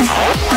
Bye.